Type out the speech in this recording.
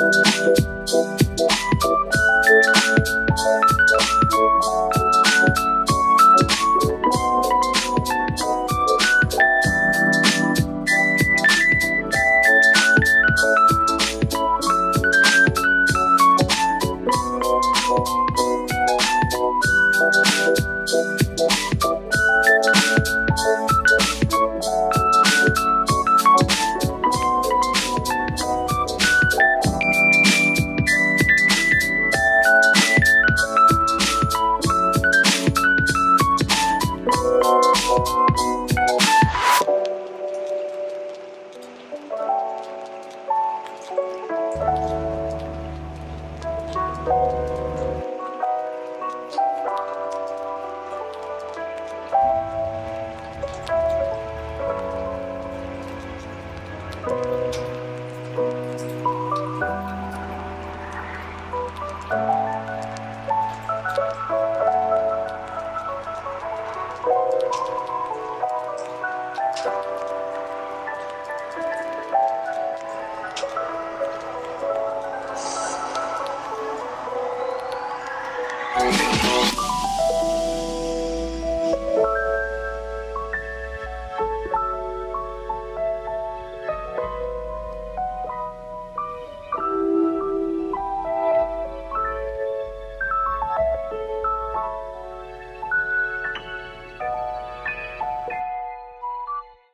Thank